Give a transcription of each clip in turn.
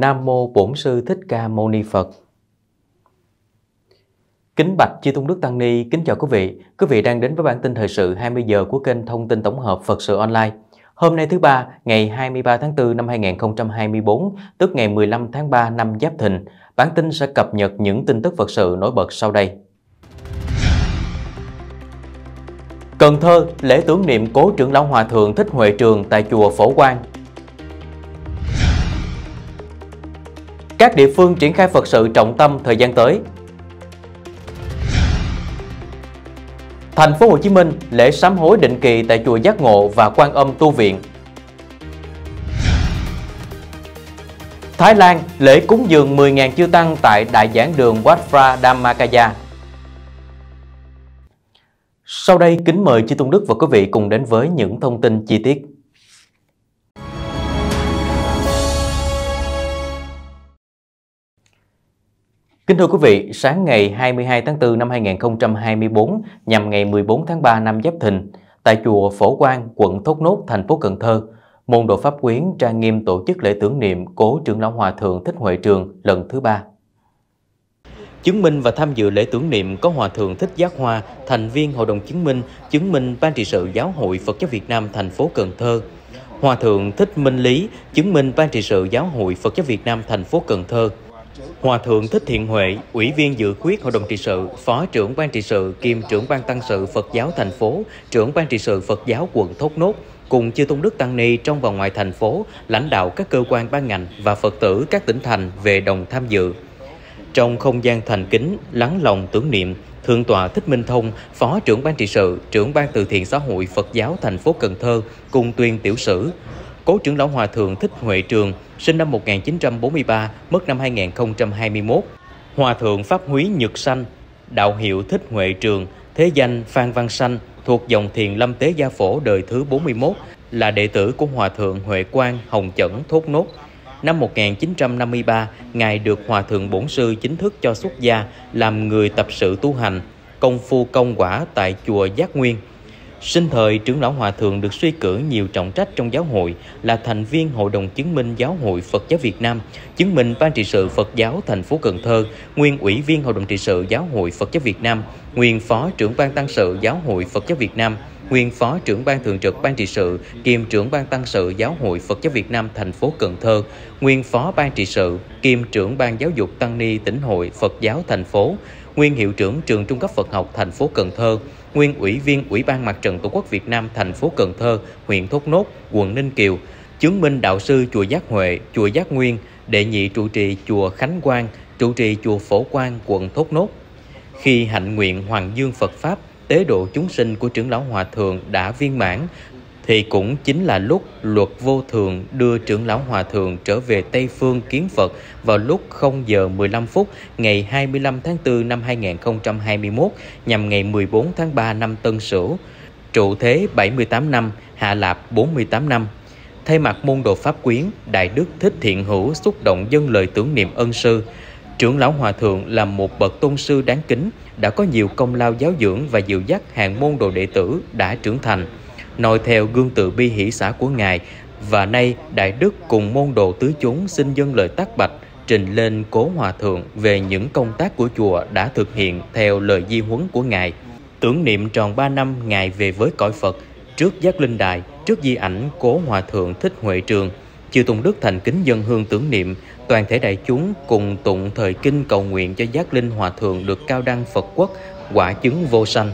Nam mô Bổn sư Thích Ca Mâu Ni Phật. Kính bạch chư tôn đức tăng ni, kính chào quý vị. Quý vị đang đến với bản tin thời sự 20 giờ của kênh Thông tin tổng hợp Phật sự online. Hôm nay thứ ba, ngày 23 tháng 4 năm 2024, tức ngày 15 tháng 3 năm Giáp Thìn, bản tin sẽ cập nhật những tin tức Phật sự nổi bật sau đây. Cần Thơ, lễ tưởng niệm cố trưởng lão hòa thượng Thích Huệ Trường tại chùa Phổ Quang. Các địa phương triển khai Phật sự trọng tâm thời gian tới. Thành phố Hồ Chí Minh, lễ sám hối định kỳ tại chùa Giác Ngộ và Quan Âm Tu Viện. Thái Lan, lễ cúng dường 10.000 chư tăng tại Đại giảng đường Wat Phra Dhammakaya. Sau đây kính mời Chư Tôn Đức và quý vị cùng đến với những thông tin chi tiết. Kính thưa quý vị, sáng ngày 22 tháng 4 năm 2024 nhằm ngày 14 tháng 3 năm Giáp Thìn, tại chùa Phổ Quang, quận Thốt Nốt, thành phố Cần Thơ, môn đồ Pháp Quyến trang nghiêm tổ chức lễ tưởng niệm cố trưởng lão hòa thượng Thích Huệ Trường lần thứ ba. Chứng minh và tham dự lễ tưởng niệm có Hòa Thượng Thích Giác Hoa, thành viên Hội đồng chứng minh, chứng minh Ban trị sự Giáo hội Phật giáo Việt Nam thành phố Cần Thơ. Hòa Thượng Thích Minh Lý, chứng minh Ban trị sự Giáo hội Phật giáo Việt Nam thành phố Cần Thơ. Hòa Thượng Thích Thiện Huệ, Ủy viên dự khuyết Hội đồng trị sự, Phó trưởng Ban trị sự kiêm trưởng Ban tăng sự Phật giáo thành phố, trưởng Ban trị sự Phật giáo quận Thốt Nốt, cùng chư tôn đức tăng ni trong và ngoài thành phố, lãnh đạo các cơ quan ban ngành và Phật tử các tỉnh thành về đồng tham dự. Trong không gian thành kính, lắng lòng tưởng niệm, Thượng tọa Thích Minh Thông, Phó trưởng ban trị sự, trưởng ban từ thiện xã hội Phật giáo thành phố Cần Thơ cùng tuyên tiểu sử. Cố trưởng lão hòa thượng Thích Huệ Trường, sinh năm 1943, mất năm 2021. Hòa thượng Pháp Húy Nhật Sanh, đạo hiệu Thích Huệ Trường, thế danh Phan Văn Sanh, thuộc dòng thiền Lâm Tế Gia Phổ đời thứ 41, là đệ tử của Hòa thượng Huệ Quang Hồng Chẩn Thốt Nốt, Năm 1953, Ngài được Hòa Thượng Bổn Sư chính thức cho xuất gia làm người tập sự tu hành, công phu công quả tại chùa Giác Nguyên. Sinh thời, trưởng lão Hòa Thượng được suy cử nhiều trọng trách trong giáo hội là thành viên Hội đồng chứng minh Giáo hội Phật giáo Việt Nam, chứng minh Ban trị sự Phật giáo thành phố Cần Thơ, nguyên ủy viên Hội đồng trị sự Giáo hội Phật giáo Việt Nam, nguyên phó trưởng ban tăng sự Giáo hội Phật giáo Việt Nam, nguyên phó trưởng ban thường trực ban trị sự kiêm trưởng ban tăng sự giáo hội Phật giáo Việt Nam thành phố Cần Thơ, nguyên phó ban trị sự kiêm trưởng ban giáo dục tăng ni tỉnh hội Phật giáo thành phố, nguyên hiệu trưởng trường trung cấp Phật học thành phố Cần Thơ, nguyên ủy viên Ủy ban Mặt trận Tổ quốc Việt Nam thành phố Cần Thơ, huyện Thốt Nốt, quận Ninh Kiều, chứng minh đạo sư chùa Giác Huệ, chùa Giác Nguyên, đệ nhị trụ trì chùa Khánh Quang, trụ trì chùa Phổ Quang, quận Thốt Nốt. Khi hạnh nguyện Hoàng Dương Phật Pháp tế độ chúng sinh của trưởng lão hòa thượng đã viên mãn thì cũng chính là lúc luật vô thường đưa trưởng lão hòa thượng trở về Tây Phương kiến Phật vào lúc 0 giờ 15 phút ngày 25 tháng 4 năm 2021 nhằm ngày 14 tháng 3 năm Tân Sửu, trụ thế 78 năm, hạ lạp 48 năm. Thay mặt môn đồ Pháp Quyến, Đại Đức Thích Thiện Hữu xúc động dân lời tưởng niệm ân sư, Trưởng lão Hòa Thượng là một bậc tôn sư đáng kính, đã có nhiều công lao giáo dưỡng và dìu dắt hàng môn đồ đệ tử đã trưởng thành. Noi theo gương tự bi hỷ xã của Ngài, và nay Đại Đức cùng môn đồ tứ chúng xin dâng lời tác bạch trình lên Cố Hòa Thượng về những công tác của chùa đã thực hiện theo lời di huấn của Ngài. Tưởng niệm tròn 3 năm Ngài về với cõi Phật, trước giác linh đài, trước di ảnh Cố Hòa Thượng Thích Huệ Trường, Chư Tùng Đức thành kính dân hương tưởng niệm, toàn thể đại chúng cùng tụng thời kinh cầu nguyện cho giác linh hòa thượng được cao đăng Phật quốc, quả chứng vô sanh.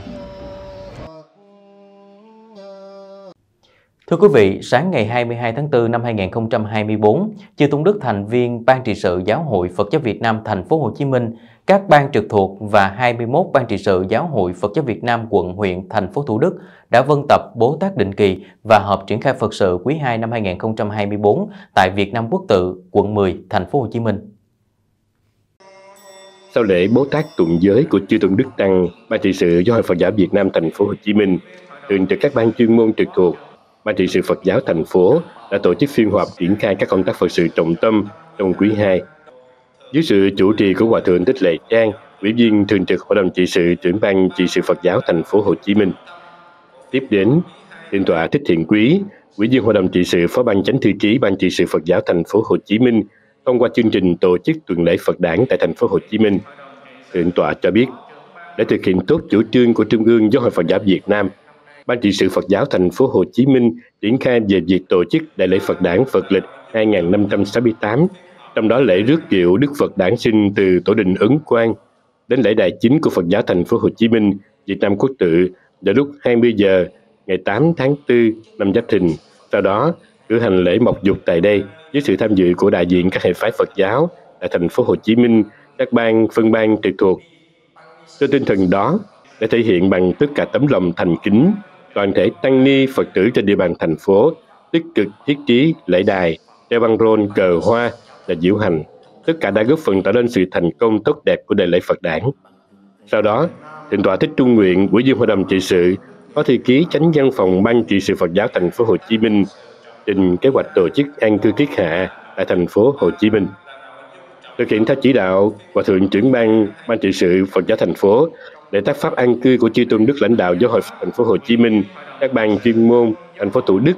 Thưa quý vị, sáng ngày 22 tháng 4 năm 2024, Chư Tôn Đức thành viên Ban trị sự Giáo hội Phật giáo Việt Nam thành phố Hồ Chí Minh, các ban trực thuộc và 21 ban trị sự Giáo hội Phật giáo Việt Nam quận huyện thành phố Thủ Đức đã vân tập Bố Tát định kỳ và họp triển khai Phật sự quý 2 năm 2024 tại Việt Nam Quốc tự, quận 10, thành phố Hồ Chí Minh. Sau lễ Bố Tát tụng giới của Chư Tôn Đức Tăng, Ban trị sự Giáo hội Phật giáo Việt Nam thành phố Hồ Chí Minh, thường trực các ban chuyên môn trực thuộc Ban trị sự Phật giáo thành phố đã tổ chức phiên họp triển khai các công tác Phật sự trọng tâm trong quý 2. Dưới sự chủ trì của Hòa thượng Thích Lệ Trang, Ủy viên thường trực Hội đồng trị sự trưởng ban trị sự Phật giáo thành phố Hồ Chí Minh. Tiếp đến, Thượng tọa Thích Thiện Quý, Ủy viên Hội đồng trị sự Phó ban chánh thư ký Ban trị sự Phật giáo thành phố Hồ Chí Minh thông qua chương trình tổ chức tuần lễ Phật đản tại thành phố Hồ Chí Minh. Thượng tọa cho biết, để thực hiện tốt chủ trương của Trung ương Giáo hội Phật giáo Việt Nam, Ban trị sự Phật giáo thành phố Hồ Chí Minh triển khai về việc tổ chức đại lễ Phật đản Phật lịch 2568, trong đó lễ rước kiệu Đức Phật đản sinh từ tổ đình Ấn Quang đến lễ đài chính của Phật giáo thành phố Hồ Chí Minh, Việt Nam Quốc tự vào lúc 20 giờ ngày 8 tháng 4 năm Giáp Thìn. Sau đó, cử hành lễ mộc dục tại đây với sự tham dự của đại diện các hệ phái Phật giáo tại thành phố Hồ Chí Minh, các ban phân ban trực thuộc. Trên tinh thần đó, để thể hiện bằng tất cả tấm lòng thành kính, toàn thể tăng ni Phật tử trên địa bàn thành phố tích cực thiết trí lễ đài, treo băng rôn, cờ hoa và diễu hành. Tất cả đã góp phần tạo nên sự thành công tốt đẹp của đại lễ Phật đản. Sau đó, Thượng tọa Thích Trung Nguyện, Ủy viên Hội đồng trị sự, Phó thư ký Chánh văn phòng Ban trị sự Phật giáo thành phố Hồ Chí Minh trình kế hoạch tổ chức an cư kiết hạ tại thành phố Hồ Chí Minh. Thực hiện theo chỉ đạo và thượng trưởng ban ban trị sự Phật giáo thành phố lễ tác pháp an cư của chư tôn đức lãnh đạo giáo hội thành phố Hồ Chí Minh, các ban chuyên môn thành phố Thủ Đức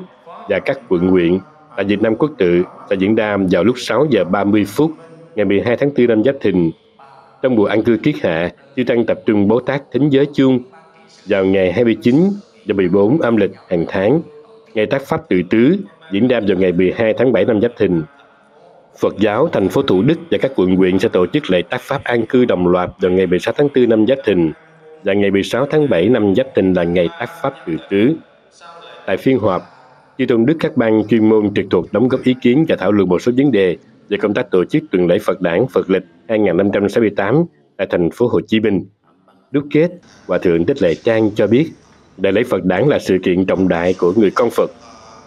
và các quận huyện tại Việt Nam Quốc tự sẽ diễn ra vào lúc 6 giờ 30 phút ngày 12 tháng 4 năm Giáp Thìn. Trong buổi an cư kiết hạ, chư tăng tập trung bố tác thính giới chung vào ngày 29 và 14 âm lịch hàng tháng. Ngày tác pháp tự tứ diễn ra vào ngày 12 tháng 7 năm Giáp Thìn. Phật giáo thành phố Thủ Đức và các quận huyện sẽ tổ chức lễ tác pháp an cư đồng loạt vào ngày 16 tháng 4 năm Giáp Thìn và ngày 16 tháng 7 năm Giáp Thìn là ngày tác pháp tự tứ. Tại phiên họp, chư tôn đức các ban chuyên môn trực thuộc đóng góp ý kiến và thảo luận một số vấn đề về công tác tổ chức tuần lễ Phật đản Phật lịch 2568 tại thành phố Hồ Chí Minh. Đúc kết, Hòa Thượng tích Lệ Trang cho biết, Đại lễ Phật đản là sự kiện trọng đại của người con Phật.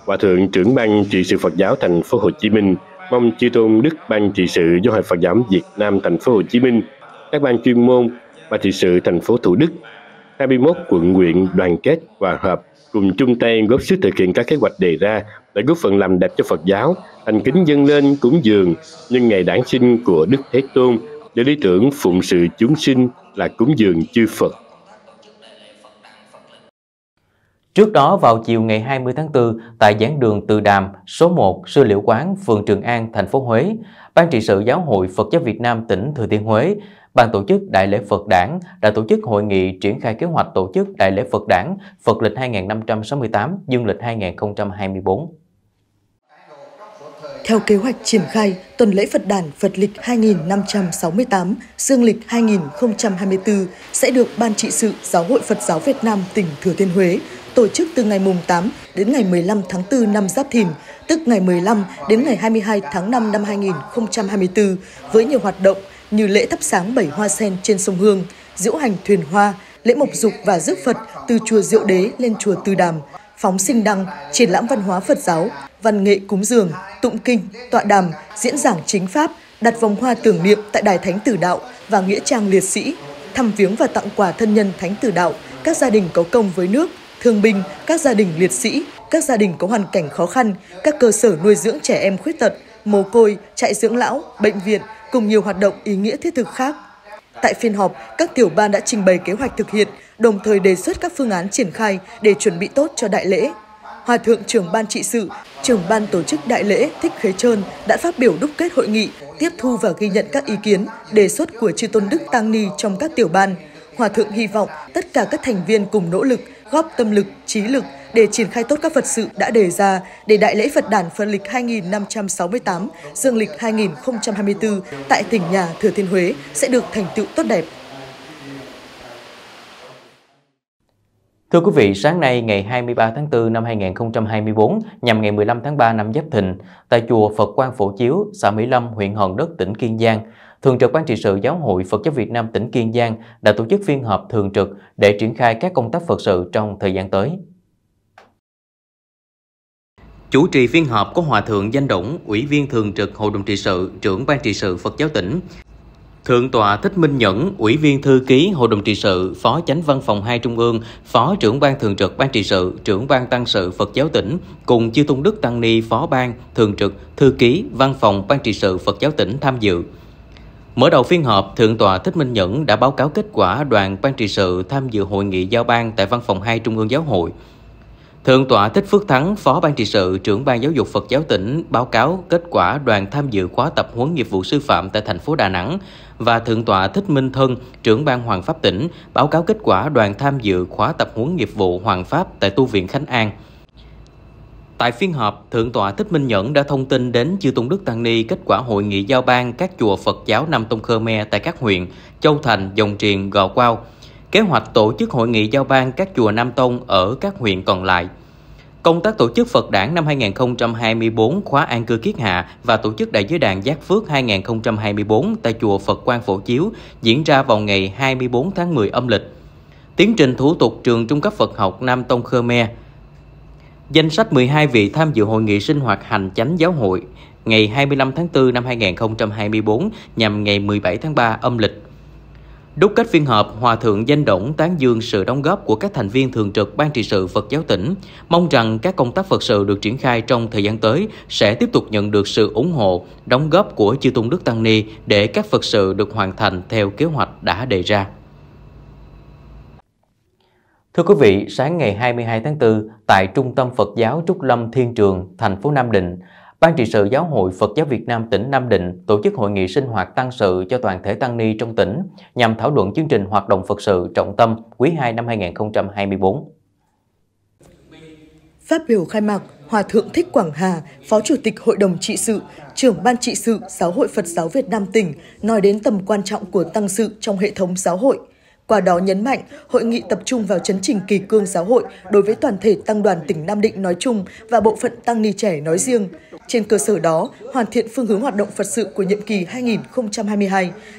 Hòa Thượng trưởng ban trị sự Phật giáo thành phố Hồ Chí Minh mong chư tôn đức ban trị sự do hội Phật giáo Việt Nam thành phố Hồ Chí Minh, các ban chuyên môn, ban trị sự thành phố Thủ Đức, 21 quận huyện đoàn kết hòa hợp cùng chung tay góp sức thực hiện các kế hoạch đề ra để góp phần làm đẹp cho Phật giáo, thành kính dâng lên cúng dường nhân ngày đản sinh của Đức Thế Tôn với lý tưởng phụng sự chúng sinh là cúng dường chư Phật. Trước đó vào chiều ngày 20 tháng 4, tại giảng đường Từ Đàm, số 1, Sư Liễu Quán, phường Trường An, thành phố Huế, Ban trị sự Giáo hội Phật giáo Việt Nam tỉnh Thừa Thiên Huế, Ban tổ chức Đại lễ Phật Đảng đã tổ chức hội nghị triển khai kế hoạch tổ chức Đại lễ Phật Đảng Phật lịch 2568, dương lịch 2024. Theo kế hoạch triển khai, tuần lễ Phật đản Phật lịch 2568, dương lịch 2024 sẽ được Ban trị sự Giáo hội Phật giáo Việt Nam tỉnh Thừa Thiên Huế tổ chức từ ngày mùng 8 đến ngày 15 tháng 4 năm Giáp Thìn, tức ngày 15 đến ngày 22 tháng 5 năm 2024, với nhiều hoạt động như lễ thắp sáng bảy hoa sen trên sông Hương, diễu hành thuyền hoa, lễ mộc dục và rước Phật từ chùa Diệu Đế lên chùa Từ Đàm, phóng sinh đăng, triển lãm văn hóa Phật giáo, văn nghệ cúng dường, tụng kinh, tọa đàm, diễn giảng chính pháp, đặt vòng hoa tưởng niệm tại Đài Thánh Tử Đạo và Nghĩa trang Liệt sĩ, thăm viếng và tặng quà thân nhân Thánh Tử Đạo, các gia đình có công với nước, thương binh, các gia đình liệt sĩ, các gia đình có hoàn cảnh khó khăn, các cơ sở nuôi dưỡng trẻ em khuyết tật, mồ côi, trại dưỡng lão, bệnh viện cùng nhiều hoạt động ý nghĩa thiết thực khác. Tại phiên họp, các tiểu ban đã trình bày kế hoạch thực hiện, đồng thời đề xuất các phương án triển khai để chuẩn bị tốt cho đại lễ. Hòa thượng trưởng ban trị sự, trưởng ban tổ chức đại lễ Thích Khế Trơn đã phát biểu đúc kết hội nghị, tiếp thu và ghi nhận các ý kiến, đề xuất của chư tôn đức tăng ni trong các tiểu ban. Hòa thượng hy vọng tất cả các thành viên cùng nỗ lực, góp tâm lực, trí lực để triển khai tốt các Phật sự đã đề ra để Đại lễ Phật đản Phật lịch 2568, dương lịch 2024 tại tỉnh nhà Thừa Thiên Huế sẽ được thành tựu tốt đẹp. Thưa quý vị, sáng nay ngày 23 tháng 4 năm 2024 nhằm ngày 15 tháng 3 năm Giáp Thìn, tại chùa Phật Quang Phổ Chiếu, xã Mỹ Lâm, huyện Hòn Đất, tỉnh Kiên Giang, Thường trực Ban trị sự Giáo hội Phật giáo Việt Nam tỉnh Kiên Giang đã tổ chức phiên họp thường trực để triển khai các công tác Phật sự trong thời gian tới. Chủ trì phiên họp có Hòa Thượng Danh Đổng, Ủy viên Thường trực Hội đồng trị sự, trưởng Ban trị sự Phật giáo tỉnh, Thượng tọa Thích Minh Nhẫn, Ủy viên Thư ký Hội đồng trị sự, Phó Chánh Văn phòng 2 Trung ương, Phó trưởng Ban Thường trực Ban trị sự, trưởng Ban Tăng sự Phật giáo tỉnh, cùng Chư Tôn Đức Tăng Ni, Phó Ban, Thường trực, Thư ký, Văn phòng Ban trị sự Phật giáo tỉnh tham dự. Mở đầu phiên họp, Thượng tọa Thích Minh Nhẫn đã báo cáo kết quả đoàn ban trị sự tham dự hội nghị giao ban tại Văn phòng 2 Trung ương Giáo hội. Thượng tọa Thích Phước Thắng, Phó Ban trị sự, trưởng Ban Giáo dục Phật giáo tỉnh báo cáo kết quả đoàn tham dự khóa tập huấn nghiệp vụ sư phạm tại thành phố Đà Nẵng và Thượng tọa Thích Minh Thân, trưởng Ban Hoàng pháp tỉnh báo cáo kết quả đoàn tham dự khóa tập huấn nghiệp vụ Hoàng pháp tại tu viện Khánh An. Tại phiên họp, Thượng tọa Thích Minh Nhẫn đã thông tin đến Chư Tôn Đức Tăng Ni kết quả hội nghị giao ban các chùa Phật giáo Nam Tông Khmer tại các huyện Châu Thành, Dòng Triền, Gò Quao, kế hoạch tổ chức hội nghị giao ban các chùa Nam Tông ở các huyện còn lại. Công tác tổ chức Phật đảng năm 2024 khóa an cư kiết hạ và tổ chức đại giới đàn Giác Phước 2024 tại chùa Phật Quang Phổ Chiếu diễn ra vào ngày 24 tháng 10 âm lịch. Tiến trình thủ tục trường Trung cấp Phật học Nam Tông Khmer Danh sách 12 vị tham dự hội nghị sinh hoạt hành chánh giáo hội ngày 25 tháng 4 năm 2024 nhằm ngày 17 tháng 3 âm lịch Đúc kết phiên họp, Hòa Thượng Danh Động tán dương sự đóng góp của các thành viên thường trực Ban trị sự Phật giáo tỉnh, mong rằng các công tác Phật sự được triển khai trong thời gian tới sẽ tiếp tục nhận được sự ủng hộ, đóng góp của Chư Tôn Đức Tăng Ni để các Phật sự được hoàn thành theo kế hoạch đã đề ra. Thưa quý vị, sáng ngày 22 tháng 4, tại Trung tâm Phật giáo Trúc Lâm Thiên Trường, thành phố Nam Định, Ban trị sự Giáo hội Phật giáo Việt Nam tỉnh Nam Định tổ chức hội nghị sinh hoạt tăng sự cho toàn thể tăng ni trong tỉnh nhằm thảo luận chương trình hoạt động Phật sự trọng tâm quý 2 năm 2024. Phát biểu khai mạc, Hòa Thượng Thích Quảng Hà, Phó Chủ tịch Hội đồng trị sự, trưởng Ban trị sự Giáo hội Phật giáo Việt Nam tỉnh nói đến tầm quan trọng của tăng sự trong hệ thống giáo hội – qua đó nhấn mạnh, hội nghị tập trung vào chấn trình kỳ cương giáo hội đối với toàn thể tăng đoàn tỉnh Nam Định nói chung và bộ phận tăng ni trẻ nói riêng. Trên cơ sở đó, hoàn thiện phương hướng hoạt động Phật sự của nhiệm kỳ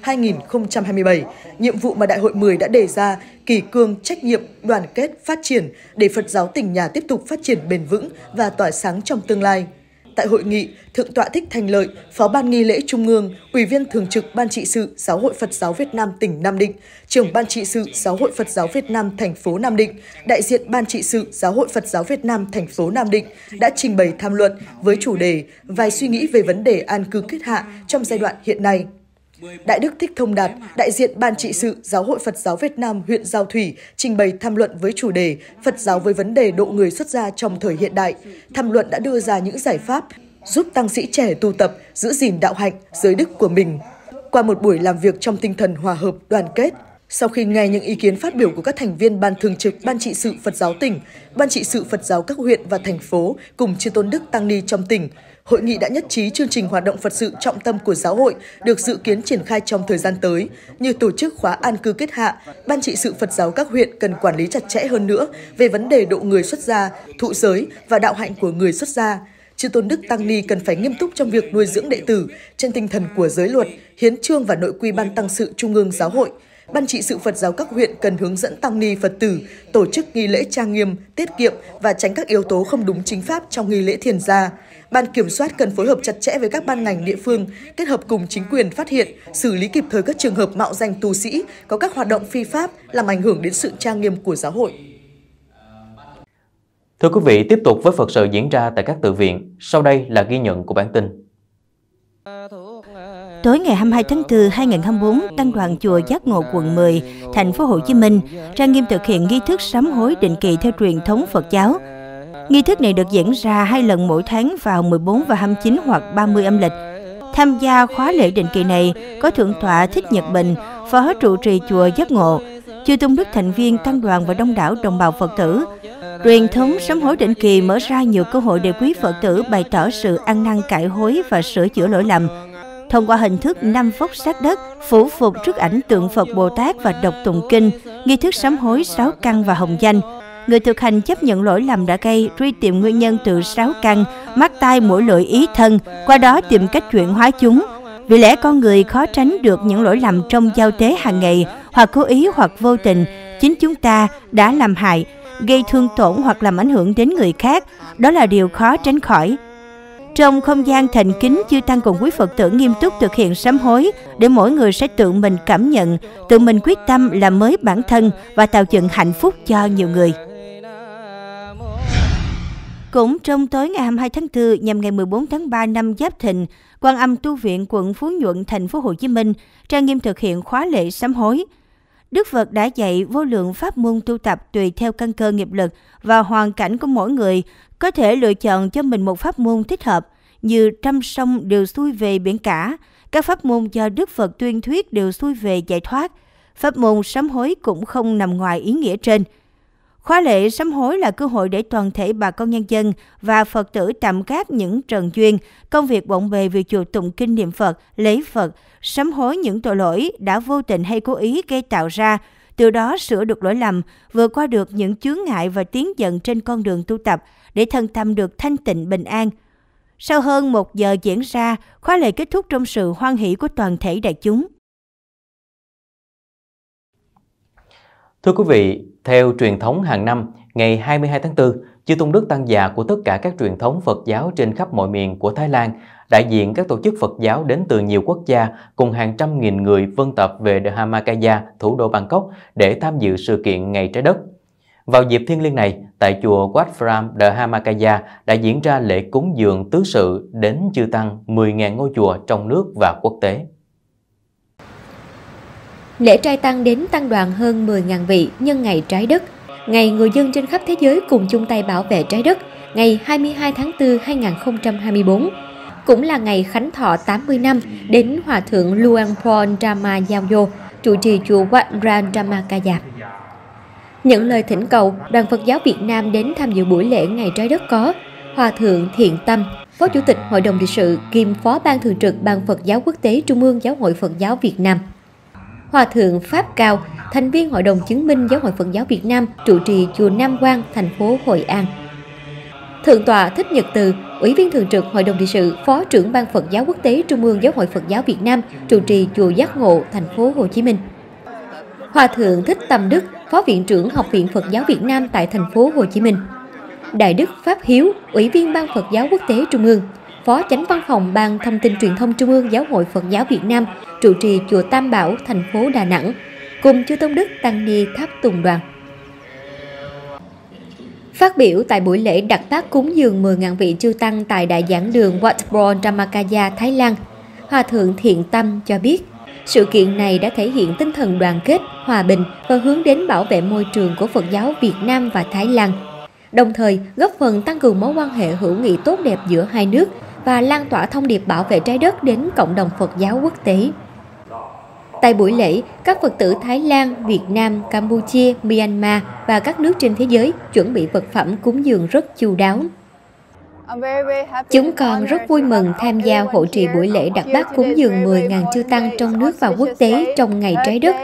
2022-2027, nhiệm vụ mà Đại hội 10 đã đề ra, kỳ cương, trách nhiệm, đoàn kết, phát triển để Phật giáo tỉnh nhà tiếp tục phát triển bền vững và tỏa sáng trong tương lai. Tại hội nghị, Thượng tọa Thích Thành Lợi, Phó Ban nghi lễ Trung ương, Ủy viên Thường trực Ban trị sự Giáo hội Phật giáo Việt Nam tỉnh Nam Định, trưởng Ban trị sự Giáo hội Phật giáo Việt Nam thành phố Nam Định, đại diện Ban trị sự Giáo hội Phật giáo Việt Nam thành phố Nam Định đã trình bày tham luận với chủ đề vài suy nghĩ về vấn đề an cư kết hạ trong giai đoạn hiện nay. Đại Đức Thích Thông Đạt, đại diện Ban trị sự Giáo hội Phật giáo Việt Nam huyện Giao Thủy, trình bày tham luận với chủ đề Phật giáo với vấn đề độ người xuất gia trong thời hiện đại. Tham luận đã đưa ra những giải pháp giúp tăng sĩ trẻ tu tập, giữ gìn đạo hạnh, giới đức của mình. Qua một buổi làm việc trong tinh thần hòa hợp, đoàn kết, sau khi nghe những ý kiến phát biểu của các thành viên Ban Thường trực Ban trị sự Phật giáo tỉnh, Ban trị sự Phật giáo các huyện và thành phố cùng chư tôn đức tăng ni trong tỉnh, hội nghị đã nhất trí chương trình hoạt động Phật sự trọng tâm của giáo hội được dự kiến triển khai trong thời gian tới, như tổ chức khóa an cư kết hạ, Ban trị sự Phật giáo các huyện cần quản lý chặt chẽ hơn nữa về vấn đề độ người xuất gia, thụ giới và đạo hạnh của người xuất gia. Chư Tôn Đức Tăng Ni cần phải nghiêm túc trong việc nuôi dưỡng đệ tử trên tinh thần của giới luật, hiến trương và nội quy ban tăng sự Trung ương giáo hội – Ban trị sự Phật giáo các huyện cần hướng dẫn tăng ni Phật tử tổ chức nghi lễ trang nghiêm, tiết kiệm và tránh các yếu tố không đúng chính pháp trong nghi lễ thiền gia. Ban kiểm soát cần phối hợp chặt chẽ với các ban ngành địa phương, kết hợp cùng chính quyền phát hiện, xử lý kịp thời các trường hợp mạo danh tu sĩ có các hoạt động phi pháp làm ảnh hưởng đến sự trang nghiêm của giáo hội. Thưa quý vị, tiếp tục với Phật sự diễn ra tại các tự viện. Sau đây là ghi nhận của bản tin. Tối ngày 22 tháng 4, 2024, Tăng đoàn chùa Giác Ngộ quận 10, thành phố Hồ Chí Minh trang nghiêm thực hiện nghi thức sám hối định kỳ theo truyền thống Phật giáo. Nghi thức này được diễn ra hai lần mỗi tháng vào 14 và 29 hoặc 30 âm lịch. Tham gia khóa lễ định kỳ này có Thượng tọa Thích Nhật Bình, Phó trụ trì chùa Giác Ngộ, chư tôn đức thành viên tăng đoàn và đông đảo đồng bào Phật tử. Truyền thống sám hối định kỳ mở ra nhiều cơ hội để quý Phật tử bày tỏ sự ăn năn cải hối và sửa chữa lỗi lầm, thông qua hình thức năm phốc sát đất, phủ phục trước ảnh tượng Phật Bồ Tát và đọc tụng kinh, nghi thức sám hối sáu căn và hồng danh. Người thực hành chấp nhận lỗi lầm đã gây, truy tìm nguyên nhân từ sáu căn, mắt tai mũi lưỡi ý thân, qua đó tìm cách chuyển hóa chúng. Vì lẽ con người khó tránh được những lỗi lầm trong giao tế hàng ngày, hoặc cố ý hoặc vô tình, chính chúng ta đã làm hại, gây thương tổn hoặc làm ảnh hưởng đến người khác, đó là điều khó tránh khỏi. Trong không gian thành kính, chư Tăng cùng quý Phật tử nghiêm túc thực hiện sám hối để mỗi người sẽ tự mình cảm nhận, tự mình quyết tâm làm mới bản thân và tạo dựng hạnh phúc cho nhiều người. Cũng trong tối ngày 22 tháng 4 nhằm ngày 14 tháng 3 năm Giáp Thìn, Quan Âm Tu viện quận Phú Nhuận thành phố Hồ Chí Minh trang nghiêm thực hiện khóa lễ sám hối. Đức Phật đã dạy vô lượng pháp môn tu tập tùy theo căn cơ nghiệp lực và hoàn cảnh của mỗi người, có thể lựa chọn cho mình một pháp môn thích hợp, như trăm sông đều xuôi về biển cả, các pháp môn do Đức Phật tuyên thuyết đều xuôi về giải thoát. Pháp môn sám hối cũng không nằm ngoài ý nghĩa trên. Khóa lễ sám hối là cơ hội để toàn thể bà con nhân dân và Phật tử tạm gác những trần duyên, công việc bộn bề vì chùa tụng kinh niệm Phật, lấy Phật, sám hối những tội lỗi đã vô tình hay cố ý gây tạo ra, từ đó sửa được lỗi lầm, vượt qua được những chướng ngại và tiến dần trên con đường tu tập để thân tâm được thanh tịnh bình an. Sau hơn một giờ diễn ra, khóa lễ kết thúc trong sự hoan hỷ của toàn thể đại chúng. Thưa quý vị, theo truyền thống hàng năm, ngày 22 tháng 4, Chư Tôn Đức Tăng già của tất cả các truyền thống Phật giáo trên khắp mọi miền của Thái Lan, đại diện các tổ chức Phật giáo đến từ nhiều quốc gia cùng hàng trăm nghìn người vân tập về Dhammakaya, thủ đô Bangkok để tham dự sự kiện Ngày Trái Đất. Vào dịp thiên liêng này, tại chùa Wat Phram Dhammakaya đã diễn ra lễ cúng dường tứ sự đến chư tăng 10.000 ngôi chùa trong nước và quốc tế. Lễ trai tăng đến tăng đoàn hơn 10.000 vị nhân ngày trái đất, ngày người dân trên khắp thế giới cùng chung tay bảo vệ trái đất, ngày 22 tháng 4 2024, cũng là ngày khánh thọ 80 năm đến Hòa thượng Luang Pron Rama Yayo, trụ trì chùa Wat Ran dạ. Những lời thỉnh cầu, đoàn Phật giáo Việt Nam đến tham dự buổi lễ Ngày Trái Đất có Hòa Thượng Thiện Tâm, Phó Chủ tịch Hội đồng Trị sự kiêm Phó Ban Thường trực Ban Phật giáo Quốc tế Trung ương Giáo hội Phật giáo Việt Nam. Hòa Thượng Pháp Cao, thành viên Hội đồng chứng minh Giáo hội Phật giáo Việt Nam, trụ trì chùa Nam Quang, thành phố Hội An. Thượng tọa Thích Nhật Từ, Ủy viên Thường trực Hội đồng Trị sự, Phó trưởng Ban Phật giáo Quốc tế Trung ương Giáo hội Phật giáo Việt Nam, trụ trì chùa Giác Ngộ, thành phố Hồ Chí Minh. Hòa Thượng Thích Tâm Đức, Phó Viện trưởng Học viện Phật giáo Việt Nam tại thành phố Hồ Chí Minh. Đại đức Pháp Hiếu, Ủy viên Ban Phật giáo Quốc tế Trung ương, Phó Chánh Văn phòng Ban Thông tin Truyền thông Trung ương Giáo hội Phật giáo Việt Nam, trụ trì chùa Tam Bảo, thành phố Đà Nẵng, cùng chư Tôn Đức Tăng Ni Tháp Tùng Đoàn. Phát biểu tại buổi lễ đặt bát cúng dường 10.000 vị chư tăng tại Đại giảng đường Wat Bron Ramakaya Thái Lan, Hòa Thượng Thiện Tâm cho biết, sự kiện này đã thể hiện tinh thần đoàn kết, hòa bình và hướng đến bảo vệ môi trường của Phật giáo Việt Nam và Thái Lan, đồng thời góp phần tăng cường mối quan hệ hữu nghị tốt đẹp giữa hai nước và lan tỏa thông điệp bảo vệ trái đất đến cộng đồng Phật giáo quốc tế. Tại buổi lễ, các Phật tử Thái Lan, Việt Nam, Campuchia, Myanmar và các nước trên thế giới chuẩn bị vật phẩm cúng dường rất chu đáo. Chúng con rất vui mừng tham gia hộ trì buổi lễ đặt bát cúng dường 10.000 chư tăng trong nước và quốc tế trong ngày trái đất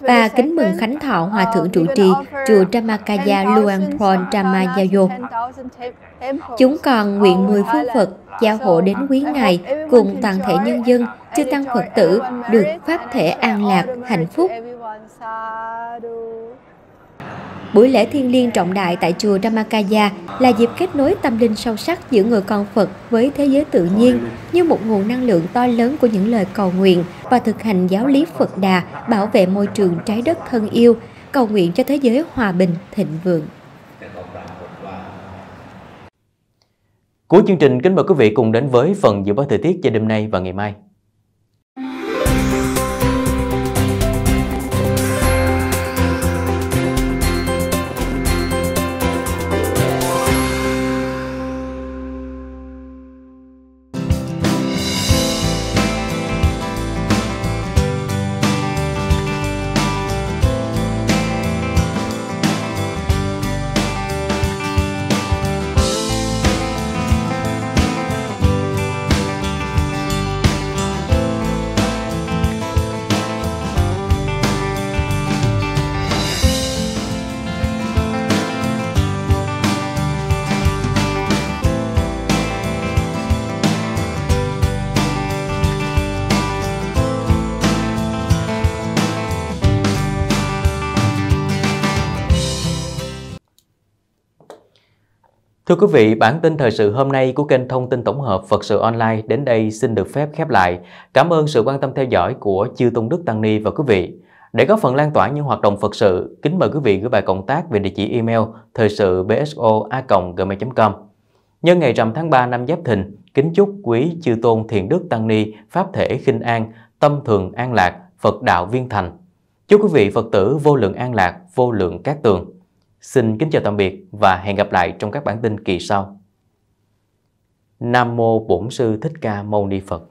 và kính mừng Khánh Thọ Hòa Thượng trụ trì chùa Dhammakaya Luang Pron Dhammayayo. Chúng còn nguyện mười phương Phật gia hộ đến quý ngài cùng toàn thể nhân dân, chư tăng Phật tử được pháp thể an lạc, hạnh phúc. Buổi lễ thiên liêng trọng đại tại chùa Ramakaya là dịp kết nối tâm linh sâu sắc giữa người con Phật với thế giới tự nhiên như một nguồn năng lượng to lớn của những lời cầu nguyện và thực hành giáo lý Phật Đà bảo vệ môi trường trái đất thân yêu, cầu nguyện cho thế giới hòa bình, thịnh vượng. Cuối chương trình kính mời quý vị cùng đến với phần dự báo thời tiết cho đêm nay và ngày mai. Thưa quý vị, bản tin thời sự hôm nay của kênh Thông tin Tổng hợp Phật sự Online đến đây xin được phép khép lại. Cảm ơn sự quan tâm theo dõi của Chư Tôn Đức Tăng Ni và quý vị. Để góp phần lan tỏa những hoạt động Phật sự, kính mời quý vị gửi bài cộng tác về địa chỉ email thời sự bso.gmail.com. Nhân ngày rằm tháng 3 năm Giáp Thìn, kính chúc quý Chư Tôn Thiền Đức Tăng Ni, Pháp Thể Khinh An, Tâm Thường An Lạc, Phật Đạo Viên Thành. Chúc quý vị Phật tử vô lượng an lạc, vô lượng cát tường. Xin kính chào tạm biệt và hẹn gặp lại trong các bản tin kỳ sau. Nam Mô Bổn Sư Thích Ca Mâu Ni Phật